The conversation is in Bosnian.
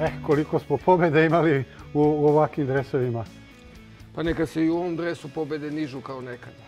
Eh, koliko smo pobjede imali u ovakvim dresovima? Pa neka se i u ovom dresu pobjede nižu kao nekada.